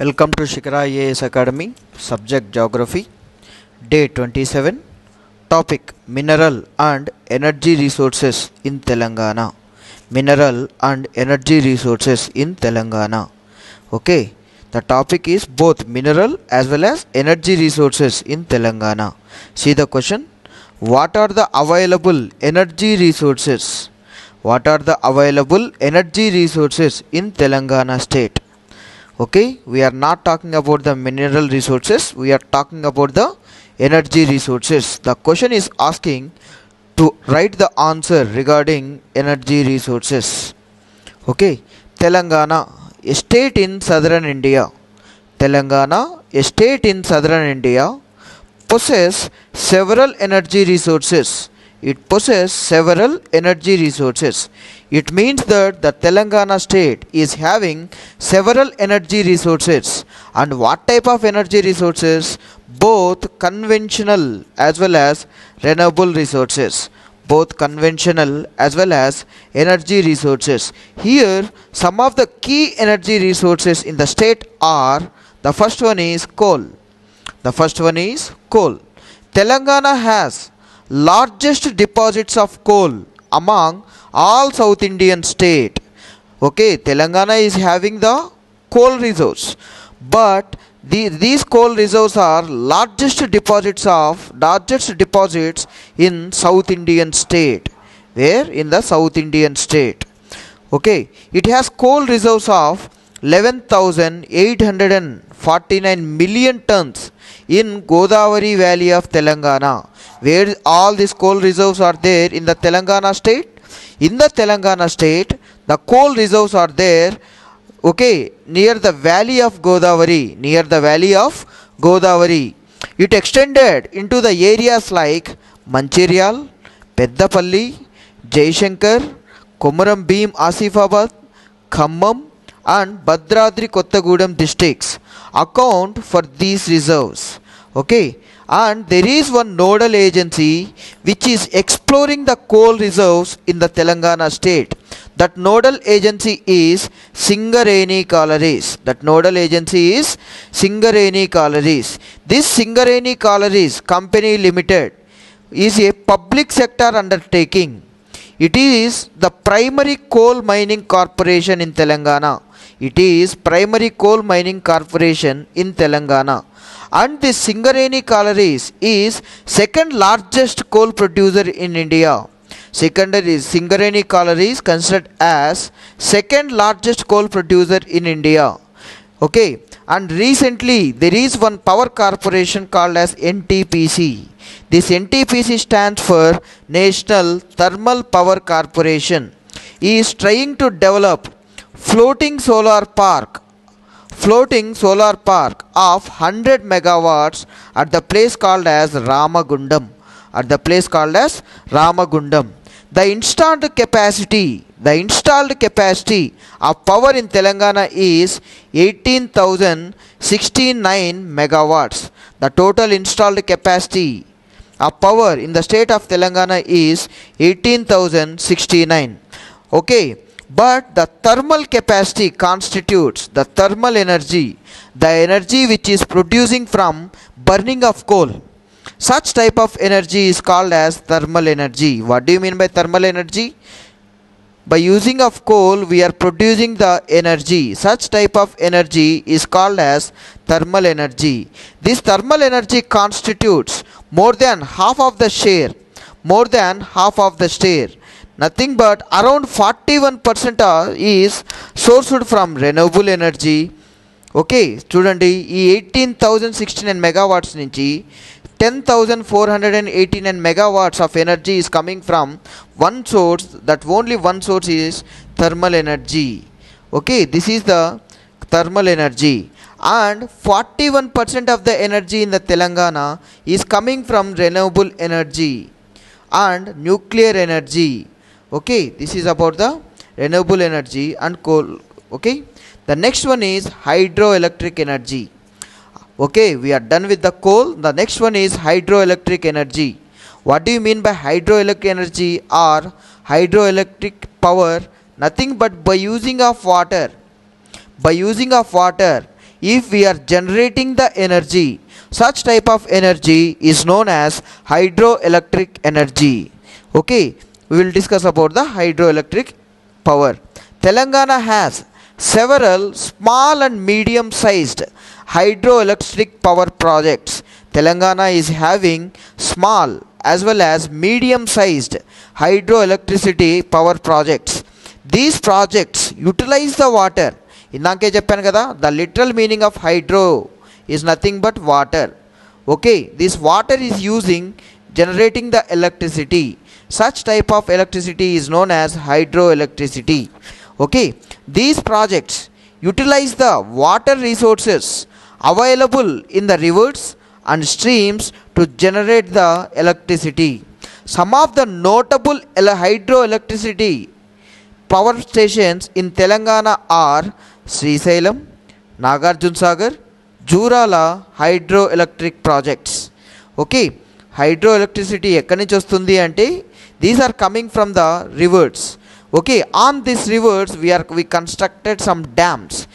Welcome to Shikara IAS Academy, subject Geography, day 27, topic Mineral and Energy Resources in Telangana. Mineral and Energy Resources in Telangana. Okay, the topic is both mineral as well as energy resources in Telangana. See the question What are the available energy resources? What are the available energy resources in Telangana state? Okay we are not talking about the mineral resources we are talking about the energy resources. The question is asking to write the answer regarding energy resources. Okay telangana a state in southern india. Telangana a state in southern india possess several energy resources it possesses several energy resources it means that the Telangana state is having several energy resources. And what type of energy resources? Both conventional as well as renewable resources. Both conventional as well as energy resources. Here, some of the key energy resources in the state are the first one is coal. The first one is coal. Telangana has largest deposits of coal among all South Indian state. Okay, Telangana is having the coal reserves, but the, these coal reserves are largest deposits of largest deposits in South Indian state. Where in the South Indian state. Okay, it has coal reserves of 11,849 million tons in Godavari Valley of Telangana. Where all these coal reserves are there in the Telangana state in the Telangana state, the coal reserves are there, okay, near the valley of Godavari, near the valley of Godavari. It extended into the areas like Mancherial, Peddapalli, Jaishankar, Komaram Bheem Asifabad, Khammam, and Bhadradri Kothagudem districts account for these reserves. Okay, and there is one nodal agency which is exploring the coal reserves in the Telangana state. That nodal agency is Singareni Collieries. That nodal agency is Singareni Collieries. This Singareni Collieries Company Limited is a public sector undertaking. It is the primary coal mining corporation in Telangana. It is primary coal mining corporation in Telangana and the Singareni Collieries is second largest coal producer in India. Secondary Singareni Collieries considered as second largest coal producer in India. Okay, and recently there is one power corporation called as NTPC. This NTPC stands for National Thermal Power Corporation. Is trying to develop floating solar park floating solar park of 100 megawatts at the place called as Ramagundam at the place called as Ramagundam the installed capacity the installed capacity of power in Telangana is 18069 megawatts. The total installed capacity of power in the state of Telangana is 18069 okay but the thermal capacity constitutes the thermal energy the energy which is producing from burning of coal such type of energy is called as thermal energy what do you mean by thermal energy by using of coal we are producing the energy such type of energy is called as thermal energy this thermal energy constitutes more than half of the share more than half of the share nothing but around 41% is sourced from renewable energy okay చూడండి ఈ eighteen thousand sixty nine megawatts నుంచి 10,489 megawatts of energy is coming from one source that only one source is thermal energy. Okay this is the thermal energy. And 41% of the energy in the Telangana is coming from renewable energy and nuclear energy. Okay this is about the renewable energy and coal. Okay the next one is hydroelectric energy okay we are done with the coal. The next one is hydroelectric energy. What do you mean by hydroelectric energy? Or hydroelectric power nothing but by using of water. By using of water if we are generating the energy such type of energy is known as hydroelectric energy. Okay we will discuss about the hydroelectric power. Telangana has several small and medium sized hydroelectric power projects telangana is having small as well as medium sized hydroelectricity power projects these projects utilize the water ఇందాకే చెప్పాను కదా the literal meaning of hydro is nothing but water okay this water is using generating the electricity such type of electricity is known as hydroelectricity Okay these projects utilize the water resources available in the rivers and streams to generate the electricity some of the notable ఎల hydro electricity power stations in Telangana are Srisailam Nagarjuna Sagar Jurala hydro electric projects okay hydro electricity ఎక్కడి నుంచి వస్తుంది అంటే these are coming from the rivers okay on these rivers we are we constructed some dams.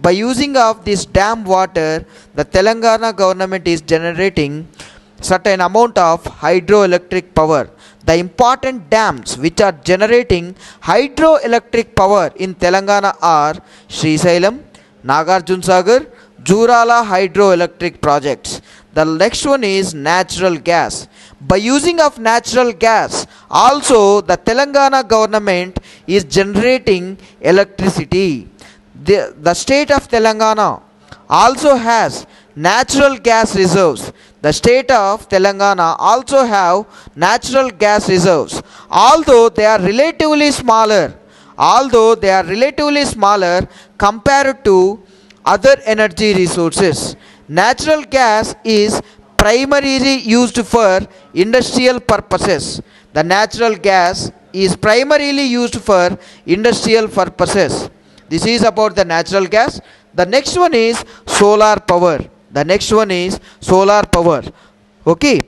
By using of this dam water the telangana government is generating certain amount of hydroelectric power. The important dams which are generating hydroelectric power in telangana are srisailam nagarjun sagar jurala hydroelectric projects. The next one is natural gas. By using of natural gas also the telangana government is generating electricity. The, the state of telangana also has natural gas reserves. The state of telangana also have natural gas reserves. Although they are relatively smaller although they are relatively smaller compared to other energy resources natural gas is primarily used for industrial purposes the natural gas is primarily used for industrial purposes. This is about the natural gas. The next one is solar power. The next one is solar power. Okay.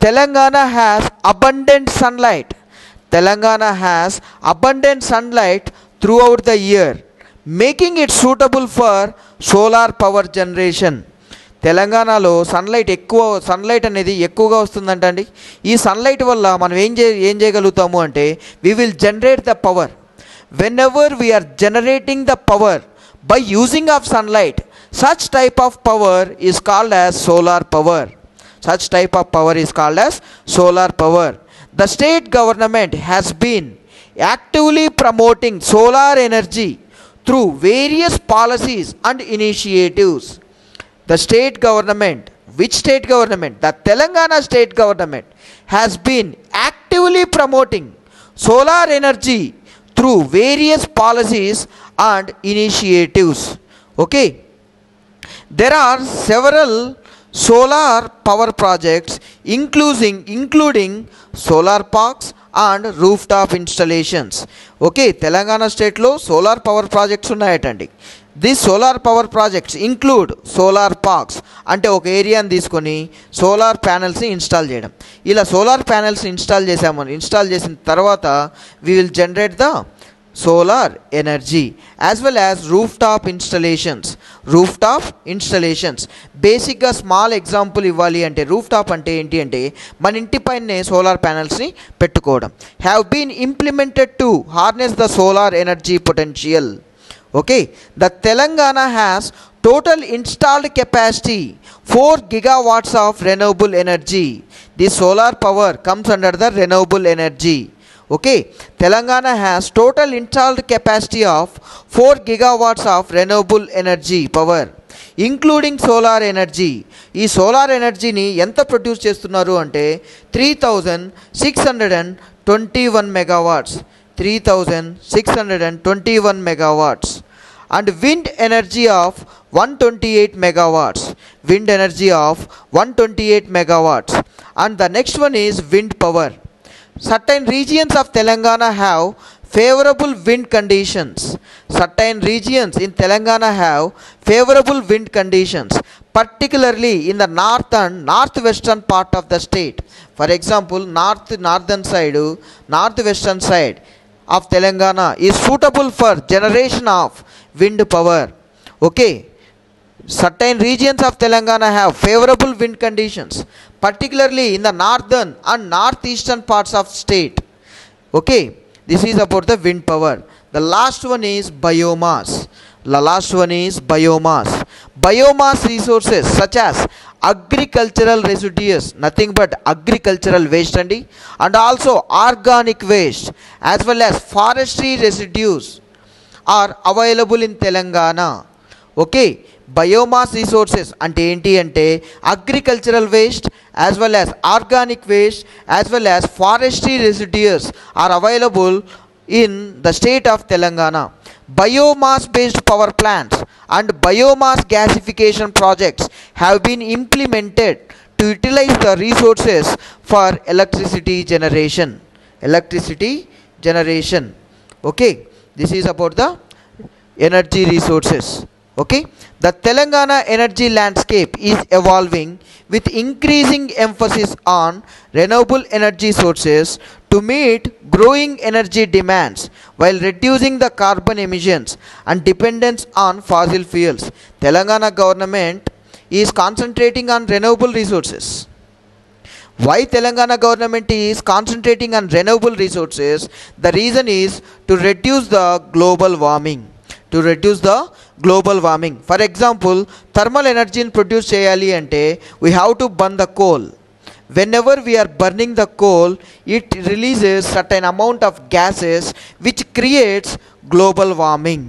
Telangana has abundant sunlight. Telangana has abundant sunlight throughout the year making it suitable for solar power generation తెలంగాణలో sunlight ఎక్కువ sunlight అనేది ఎక్కువగా వస్తుందంట అండి. ఈ sunlight వల్ల మనం ఏం చే ఏం చేయగలుగుతాము అంటే we will generate the power whenever we are generating the power by using of sunlight such type of power is called as solar power such type of power is called as solar power the state government has been actively promoting solar energy through various policies and initiatives the state government which state government? The telangana state government has been actively promoting solar energy through various policies and initiatives. Okay? There are several solar power projects including including solar parks and roof top installations. Okay Telangana స్టేట్లో solar power projects ఉన్నాయటండి. This solar power projects include solar parks అంటే ఒక ఏరియాని తీసుకొని solar ప్యానెల్స్ని install చేయడం. ఇలా solar ప్యానెల్స్ని install చేసామని ఇన్స్టాల్ చేసిన తర్వాత we will generate the solar energy as well as roof top installations roof top installations బేసిక్గా స్మాల్ ఎగ్జాంపుల్ ఇవ్వాలి అంటే రూఫ్ టాప్ అంటే ఏంటి అంటే మన ఇంటి పైనే సోలార్ ప్యానల్స్ని పెట్టుకోవడం. Have been implemented to harness the solar energy potential okay the Telangana has total installed capacity four gigawatts of renewable energy the solar power comes under the renewable energy okay telangana has total installed capacity of 4 gigawatts of renewable energy power including solar energy ఈ solar ఎనర్జీని ఎంత produce చేస్తున్నారు అంటే three thousand six hundred and twenty one megawatts three thousand six hundred and twenty one megawatts and wind energy of one twenty eight megawatts wind energy of one twenty eight megawatts and the next one is wind power certain regions of Telangana have favourable wind conditions certain regions in Telangana have favourable wind conditions particularly in the north and north western part of the state for example north northern side north western side of Telangana is suitable for generation of wind power okay certain regions of Telangana have favorable wind conditions, particularly in the northern and northeastern parts of the state. Okay, this is about the wind power. The last one is biomass. The last one is biomass. Biomass resources such as agricultural residues, nothing but agricultural waste and, and also organic waste as well as forestry residues are available in Telangana. Okay biomass resources అంటే ఏంటి అంటే agricultural waste as well as organic waste as well as forestry residues are available in the state of Telangana biomass based power plants and biomass gasification projects have been implemented to utilize the resources for electricity generation electricity generation okay this is about the energy resources okay? The telangana energy landscape is evolving with increasing emphasis on renewable energy sources to meet growing energy demands while reducing the carbon emissions and dependence on fossil fuels. Telangana government is concentrating on renewable resources. Why telangana government is concentrating on renewable resources? The reason is to reduce the global warming to reduce the global warming for example thermal ఎనర్జీని produce చేయాలి అంటే we have to burn the coal whenever we are burning the coal it releases certain amount of gases which creates global warming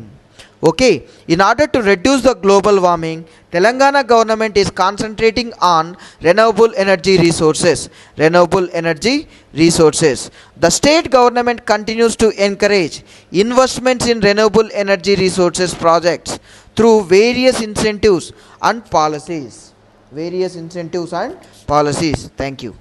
okay in order to reduce the global warming telangana government is concentrating on renewable energy resources renewable energy resources. The state government continues to encourage investments in renewable energy resources projects through various incentives and policies. Various incentives and policies. Thank you